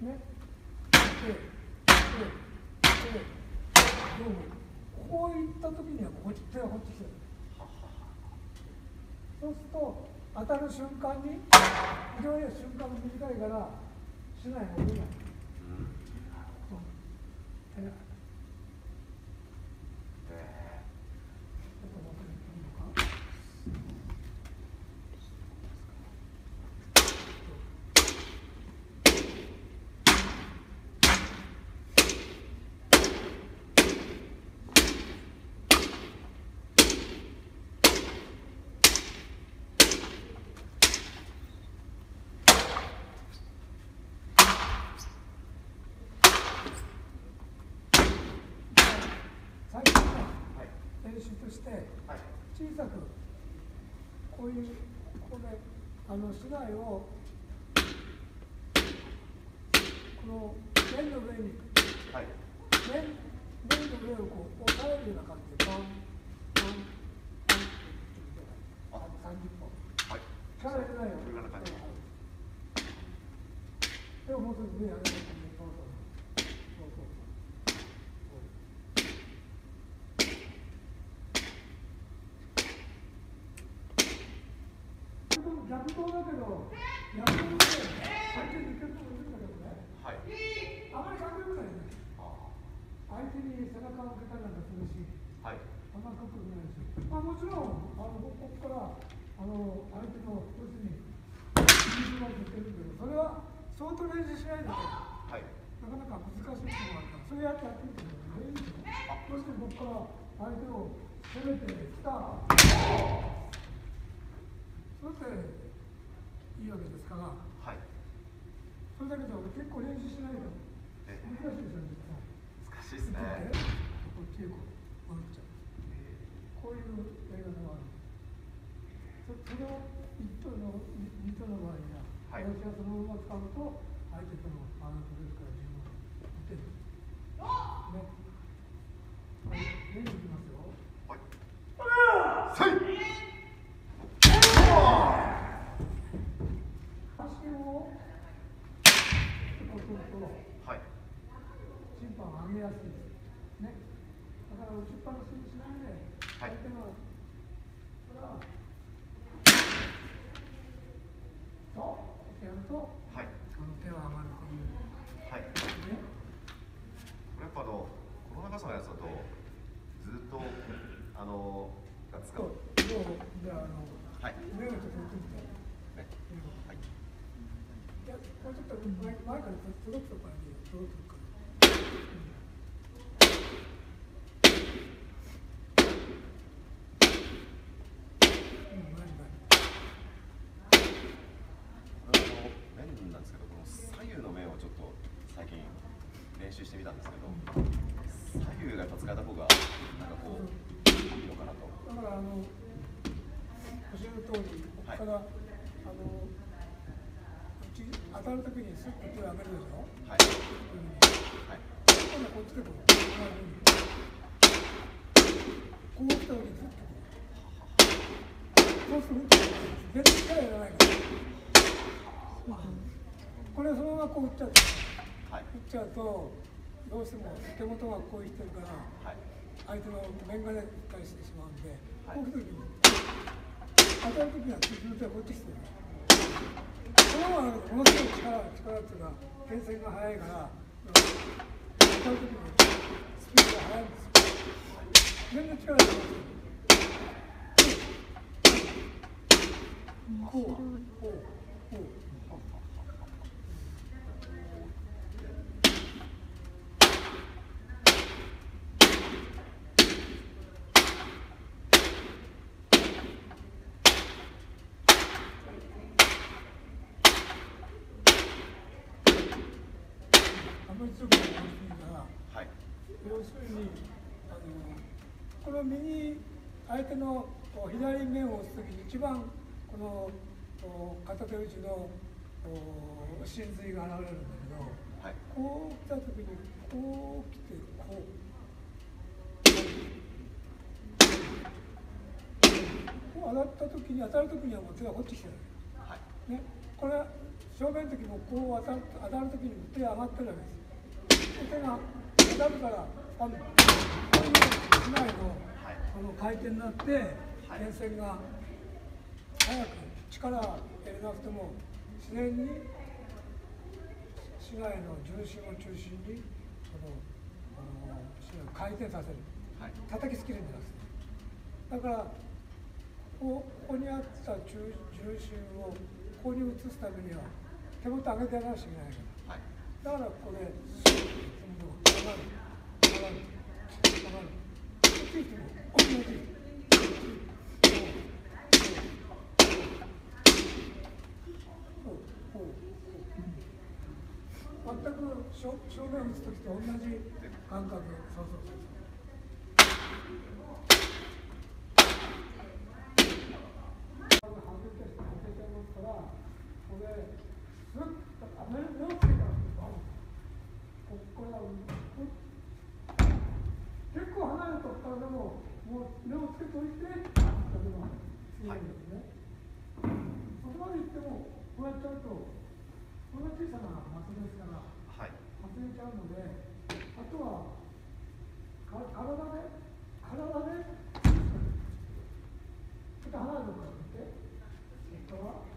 ね。でもこういった時にはこっち手がこっち来てるそうすると当たる瞬間に非常に瞬間が短いからしない方がいいない手がえちょっと持ってみていいのか最初のーはい練習としてはい小さくこういうこれあの竹刀をこの面の上に。はい。面面の上をこう押さえるような感じでパンパンパンってあ30本はい力入れないよこれが中にでももうちょっと上上げてそうそうそうそうそう逆動だけど逆動で相手に受け止めるんだけどねはい。あまりかっこよくないねあ相手に背中を向けたりなんかするしはいあんまりかっこよくないし、まあ、もちろんあのここからあの相手の要するに右まで出てるけどそれは相当練習しないとはいなかなか難しいことがあるからそれやってやってみてもいいんですよ要するにここから相手を攻めてきた。それでいいわけですか。らはい。それだけでは結構練習しないと。え？難しいですよね難しいですね。こっちへこう回っちゃうえこういうやり方がある。そそれを一等の二等の場合には、はい。私はそのまま使うと相手とのバランスですから自分。打てるねはい例にいきますよーはいせい足をこうするとはい審判を上げやすいですねだから打ちっぱなしにしないで相手の、これはそうってやるとはいあの手は上がるというはいねこれやっぱあのこの長さのやつだとずっとあのなんですかそうどうじゃああの、はい。目をちょっと移ってねはい。いやもうちょっと前前から届くところに届くからうん前に前にこれあの面なんですけどこの左右の面をちょっと最近練習してみたんですけど左右がやっぱ使えた方がなんかこういいのかなとだからあの教える通りここから、あの打ち当たるときにスッと手を上げるでしょ？はい。うんはい。今度はこっちでこうこう来た時にずっとこうそうすると全然力い。らないからこれそのままこう打っちゃうとはい打っちゃうとどうしても手元がこういってるからはい。相手の面がね返してしまうんで、はい。こういう時に当たる時には自分の手がこっち来てるそのままだとものすごい力力っていうか点線が速いから使う時もスピードが速いんですよ。全然力がないこうこうこうこうあんまり強くないからはい要するにあのこの右相手の左面を打つ時に一番この片手打ちの真髄が現れるんだけどはいこう来た時にこう来てこう。こう当たった時に当たる時にはもう手がこっち来てる。はいね、これは正面の時もこう当たる当たる時にも手上がってるわけです手が当たるからあのこうのあの回転になって電線が早く力を入れなくても自然に市内の重心を中心にそのあの市内を回転させる。はい。叩きつけるんじゃなくて。だからここここにあった重重心をここに移すためには手元上げてやらなくちゃいけないから。はい。だからここで今度上がる。上がる。上がる。こっち行っ全く正面を打つ時と同じ感覚そうそうそう外れて外れちゃいますからこれすっと目目をつけたらここからこ結構離れたとこからでももう目をつけておい。て例えば強いですね、そこまで行ってもこうやっちゃうとこんな小さな的ですからはい。外れちゃうのであとはか体で体でちょっと離れるから見てそれから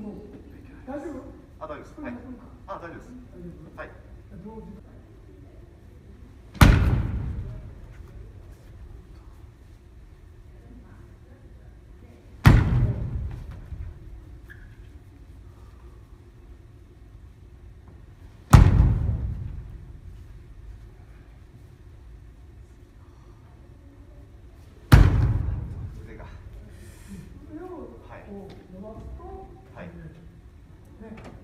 もう大丈夫あ大丈夫ですはいあ大丈夫です。はい。はい。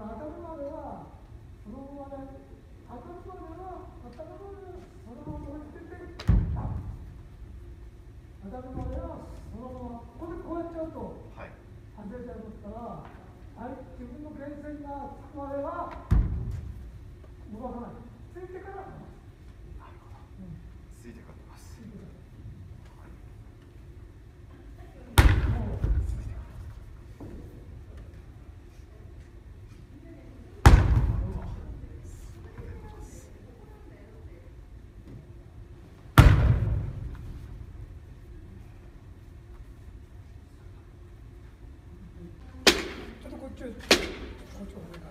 から当たるまではそのままで当たるまでは当たるまではそのまま置い。ててあ当たるまではそのままこれこうやっちゃうとはい。外れちゃいますからはい。自分の源泉がつくまでは伸ばさないついてから伸ばすなるほどうんついてかけますついてからちょっこっちをこっちを上から。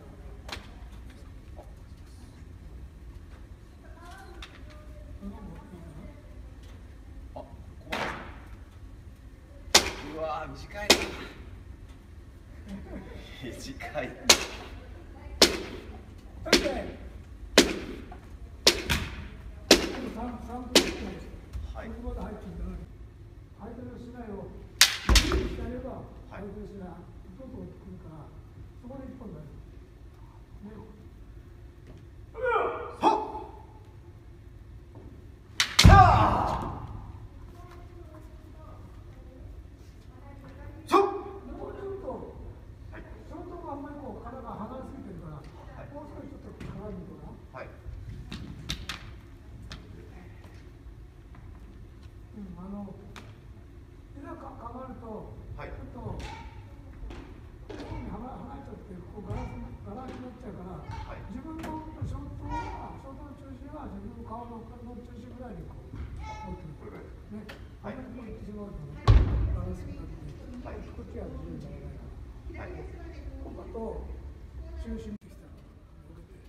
うわ短い。短い。だって、三三分。はい。ここまで入ってい。たら、相手のしない。をしてあれば、はい。相手のしない、どんどん来るから、そこで一本だよ。ね。そうもうちょっと、はいショートがあんまりこう体が離れすぎてるから、いもう少しちょっと絡むとな。はいうん、あの、枝かかまると、はいちょっと、こうに離離れちゃって、こうガラスガラスになっちゃうから、はい自分のショートは、ショートの中心は自分の顔の顔の中心ぐらいにこう、持ってこれぐらいですね、はいあまりこう行ってしまうと、ガラスになって、はいこっちは自由にならないから。はいあと、中心できたら、戻って。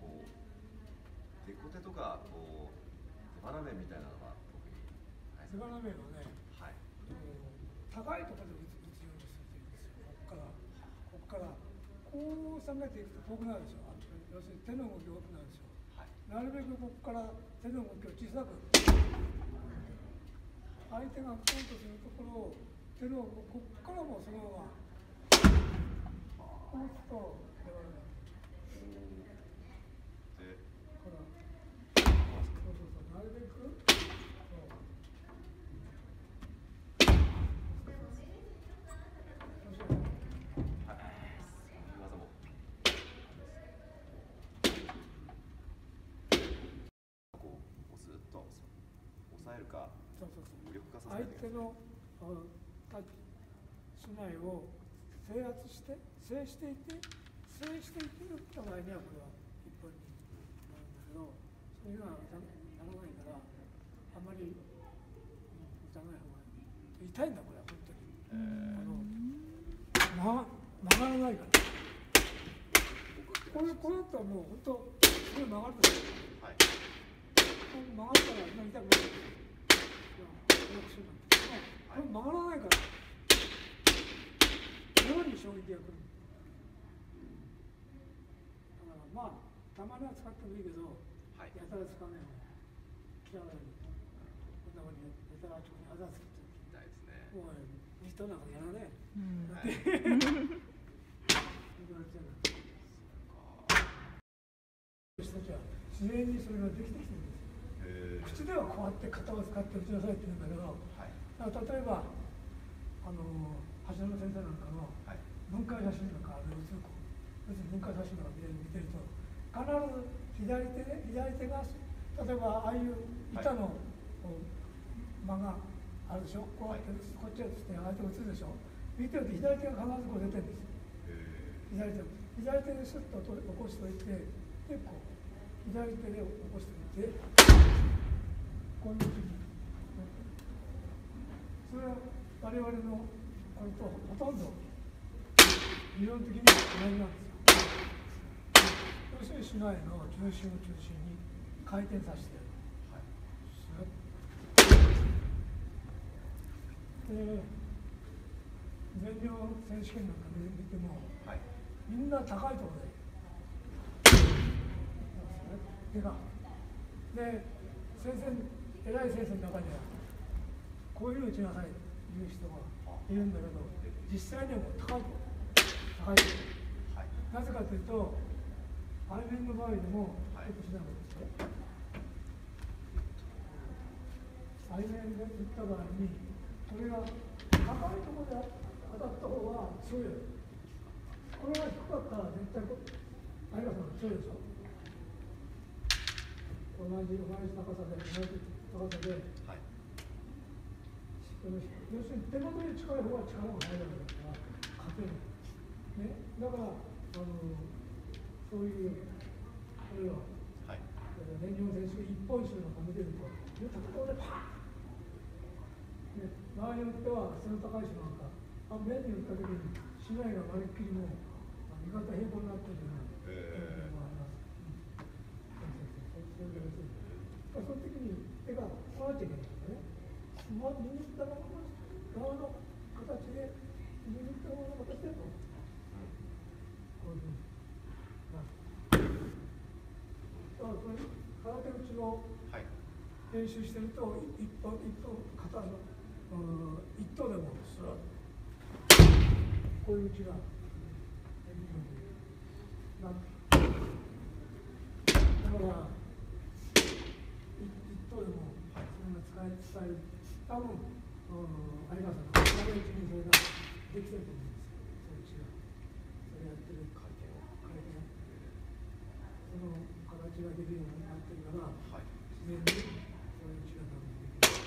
こうデコテとかこう手花面みたいなのが特にないですか菅原面はね、はい高いところで打つ打つようにするんですよ。ここから、ここから、こう下げていくと遠くなるでしょ。要するに手の動きが大きくなるでしょ。はいなるべくここから手の動きを小さく。相手がポンとするところをっていうのこっからもそのままこうするとだからねでほらそうそうそうなるべくそうそうそうそうはい技もこうずっと抑えるかそうそうそう。無力化さ相せないといけない手のあタッチ竹刀を制圧して制していて制していってる場合にはこれは一本になるんだけどそういうのはなならないからあまりうん打たない方がいい痛いんだこれは本当に。あの曲が曲がらないから。これこれだったらもう本当これ曲がるんですよはい。曲がったら今痛くないこれはそうなん。だけどこれ曲がらないから妙に衝撃が来るだからまあたまには使ってもい。いけど、はいやたら使わない方が嫌われるこんなふうにやたらあちこちあざつけて痛いですねもう人なんかやらねえうんだって言われちゃう人たちは自然にそれができてきてる。口ではこうやって型を使って打ちなさいって言うんだけどはい。だから例えばあの橋本先生なんかのはい。分解写真なんかあれをする要するに分解写真なんか見てると必ず左手で左手が例えばああいう板の間があるでしょ？こうやってこっちはですねああやって打つでしょ？見てると左手が必ずこう出てるんです。左手。左手でスッと起こしておいてでこう左手で起こしておいてこうい。うふうにそれは我々のこれとほとんど理論的には同じなんですよ要するに市内の重心を中心に回転させてはい。で全日本選手権なんかで見てもはい。みんな高い。ところで手がで先生偉い先生の中にはこういうの打ちなさいという人がいるんだけど実際にはもう高い高いなぜかというと背面の場合でもはいちょっとしながらですね背面で打った場合にこれが高いところで当たった方が強いこれが低かったら絶対こ相川さんが強いでしょ。同じ同じ高さで同じではい。要するに手元に近い方が力が入るわけだから勝てる、ね、だからあのそういうこれははい。年日本選手一本集なんか見てると言ったところでパーンね、場合によっては背の高い人なんかあ目に打った時に市内がまるっきりもうあ味方平行になってるようなへー。そうそう時に手がこうなっちゃいけないんだよねまあ握ったまま側の形で握ったままの形でこうこういうふうにだからこれ空手打ちの練習してるとはい一本一本肩の一頭でもスラッこういう打ちができるようになってだから一一頭でもそれが使え伝える多分うん有川さんの体のうちにそれができてると思うんですよそういう打ちがそれやってる回転を回転その形ができるようになってるからはい自然にそういう打ちが多分できる。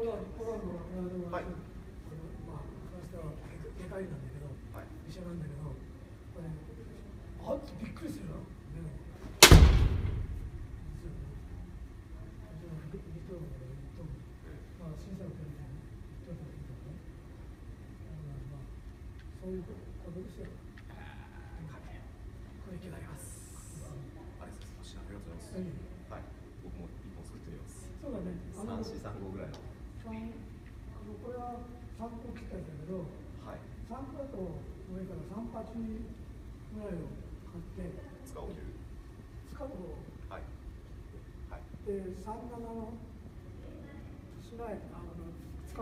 のは、はいこのまあ、私はでかいなんど、はい医者なんだけど、これ、あっびっくりするよ。でも、実はね、私はリリトームだからリトーム。まあ、審査を受けるね、リトームだけどね。だからまあ、そういうことですよ。これいけないます。あれですありがとうございますはい僕も一本作ってみますそうだね。あの三四三五ぐらいの三あのこれは参考機械だけど、はい。三だと上から三八ぐらいを買って使おうという使う方はい。はい。で三七のしないあの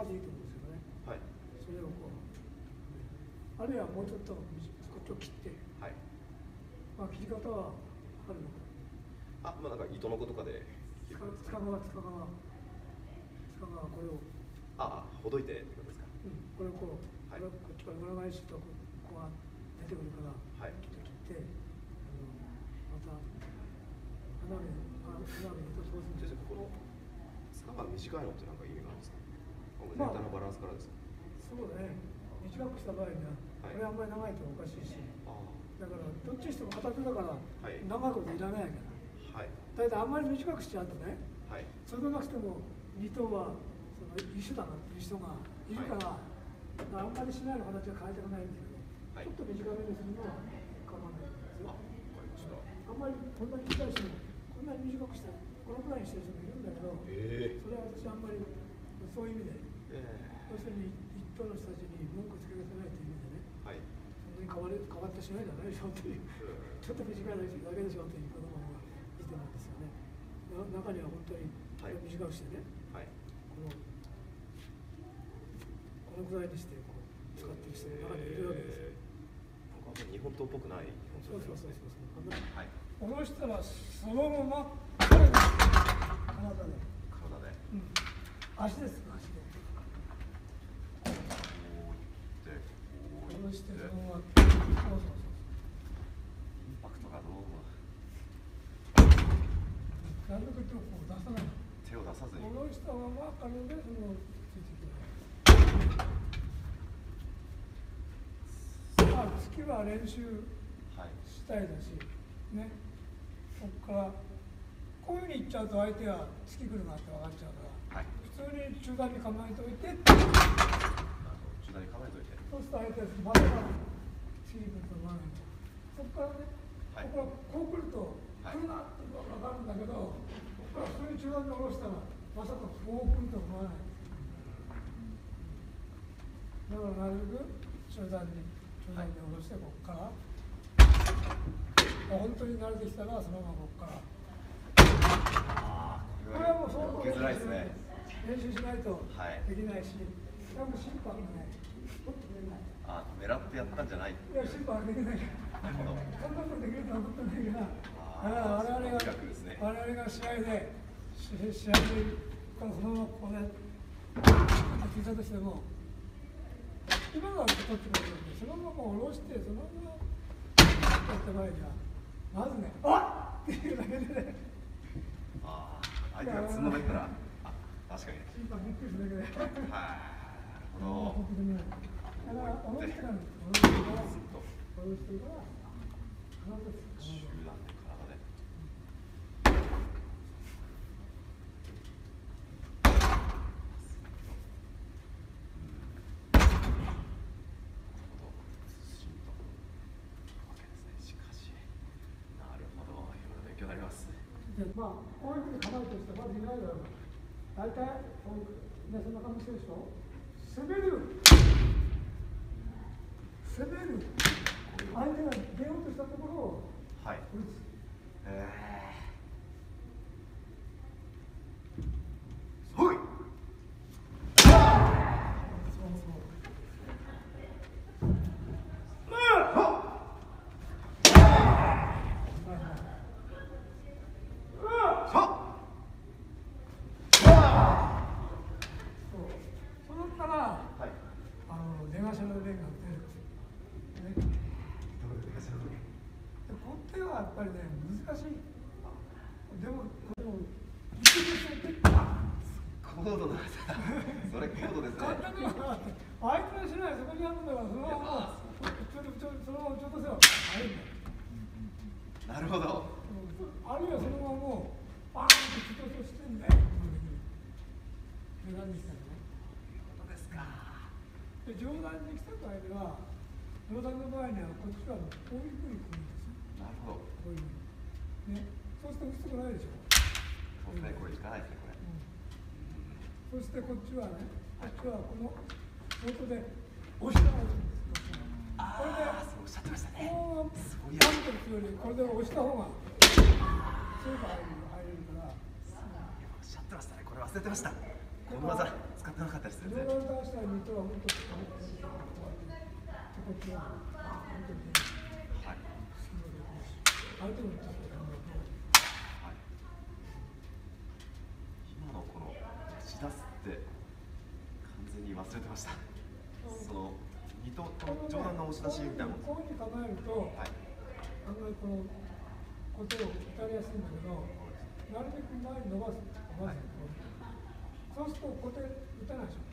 でいいと思うんですよね。はい。それをこうあるいはもうちょっとこっちを切ってはい。まあ切り方はあるのか。あまあなんか糸の子とかで。つかつか側つか側つか側これを、ああほどいて。ってことですかうん、これをこう、はい。こっちから裏返しとこうここが出てくるからはい。ちょっと切ってあのまた斜めあ斜めにと当然先生この塚が短いのってなんか意味があるんですか？全体のバランスからですか？そうだね。短くした場合には、はい。これあんまり長いとおかしいしあだからどっちにしても片手だからはい。長いこといらないから。あはい。だいたいあんまり短くしちゃうとねはい。それでなくても二頭はその一緒だなっていう人がいるから、あんまりしないの形は変えたくないんだけど、はい。ちょっと短めにするのは構わないんですよ。あんまりこんなに短い人もこんなに短くしたこのくらいにしてる人もいるんだけどえそれは私あんまりそういう意味でええ。要するに一頭の人たちに文句つけさせないという意味でねはい。そんなに変われ変わったしないじゃないでしょっていうちょっと短いだけでしょっていう子供がいてなん。ですよねな中には本当にはい短くしてね、はいこのこのぐらいにしてこう使ってる人も中にいるわけですよ。なん。か日本刀っぽくないそうそうそうそうそう。はい下ろしたらそのまま体で体で、うん、足です足でこういってこういっ下ろしてそのままそうそうそうインパクトがどうもなるべく手をこう出さない。手を出さずに下ろしたまま体でそのついていくる。まあ月は練習はいしたいだし、ね、そこからこういうふうにいっちゃうと相手は突き来るなって分かっちゃうから、はい。普通に中段に構えておいて、中段に構えといて。そうすると相手はまだまだ突きに来ると思わないんだそこからね、はい。こここう来ると、はい。来るなって分かるんだけど、ここから普通に中段に下ろしたら、まさかこう来ると思わない。だからなるべく中段に、中段に下ろして、ここから。本当に慣れてきたらそのままここから。あこれはもう相当受けづらいですね練習しないとはい。できないし、多分審判がね取ってくれない。あ狙ってやったんじゃない？いや審判はできない。からなるほど。そんなことできるとは思ってないから。あーだから我々がね。我々が試合でし試合でこのそのままここで聞いたとしても今のは取ってくれるんでそのまま下ろしてそのままやった場合にはまずね「あっ!」っていうだけでねああ相手がつんのめったらあ確かに審判びっくりするだけで。はいなるほどだから、下ろしてから、下ろしてから、下ろしてから、なるほどずしんとわけですねしかしなるほどいろいろ勉強になりますで、まあ、こういうふうに構えてる人、まずいないだろう。大体、ね、そんな感じでしょ攻める攻める相手が出ようとしたところをはい打つ。えーほいそうそう。はいはいはそうそのから、はいあの、出がしの弁が出る。ね。でこの手はやっぱりね難しいでもでも一時的に高度なそれ高度ですね簡単だから相手はしないそこにあるんだからそのままちょっとちょっとそのままちょっとせよあれんだよなるほどうんあるいはそのままもうバーンってちょっとしてんだよ上段に来たらねそうですかで上段に来た場合では上段の場こういうふうにんですよなるほどこういうふうに。ね。そうすると打つとこないでしょ？そうですね。これいかないですねこれ。そしてこっちはね、こっちはこの外で押しながら打つんです。よ。これで、ああそうおっしゃってましたね。こう、そういやパンと打つより、これで押した方が、そういうの入れるから、おっしゃってましたね。これ忘れてました。この技使ってなかったです全然。上段した2頭は本当にこっちは本当に相手もちょっと今のこの打ち出すって完全に忘れてました。その二頭と上段の押し出しみたいなこういうふう。に構えると、はい案外このことを打たれやすいんだけど、なるべく前に伸ばす、伸ばす、そうすると小手打たないでしょ。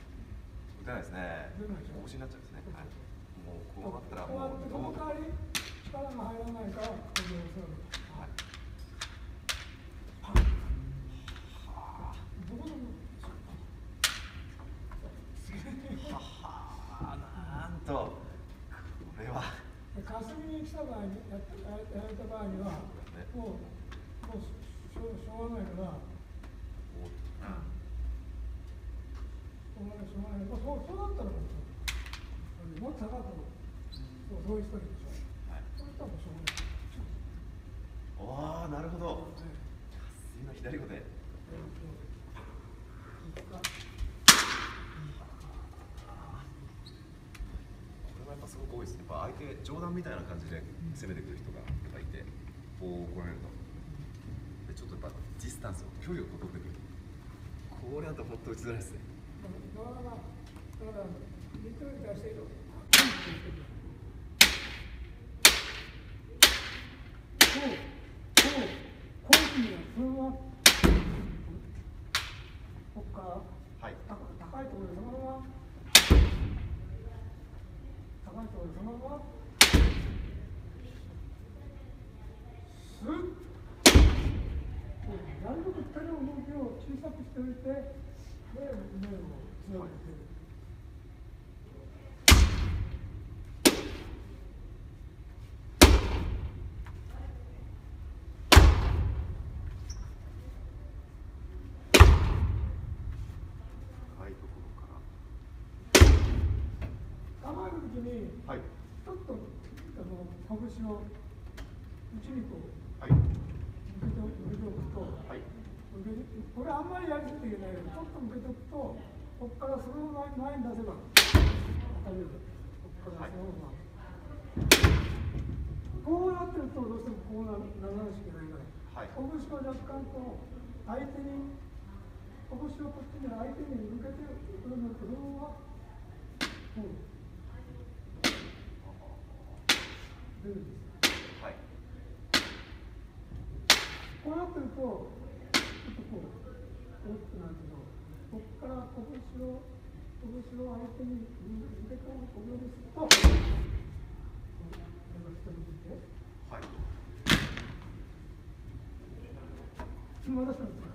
打てないですね。打てないでしょ。腰になっちゃうんですねはいもうこうなったらもうどう力が入らないから、ここで押せる。霞に来た場合、やったやられた場合は、もう、しょうしょうがないから。しょうがない、しょうがない。まあ、そう、そうだったらも、っと高く、そう、そういう人いるでしょ。はもうしょうがない。おーなるほど。ね次の左腕これはやっぱすごく多いですね。やっぱ相手上段みたいな感じで攻めてくる人がやっぱいてこう来られると。でちょっとやっぱディスタンスを距離を取ってくる。これだと本当打ちづらいですね。だから、だから、見といて出してる。こう、こう、こういうふうに、そのまま。こっから、はい高高いところでそのまま。高いところでそのまま。スッ。なるべく手の動きを小さくしておい。て、で、目を強く出る。に、はい。ちょっと、あの、拳を。内にこう、はい。向けておく、と。はい。これあんまりやりすぎていけないけど、ちょっと向けておくと、ここからそのまま前に出せば。当たるよ。ここからそのまま。こうなってると、どうしてもこうなならないけないから。はい拳を若干こう、相手に。拳をこっちに相手に向けて、これのそのまま。こう。出るんです。はいこうなってるとこう、大きくなるけど、こっから拳を、拳を相手に向けておくようにすると、こ、れが下に出て、はいつまらせたんですよ。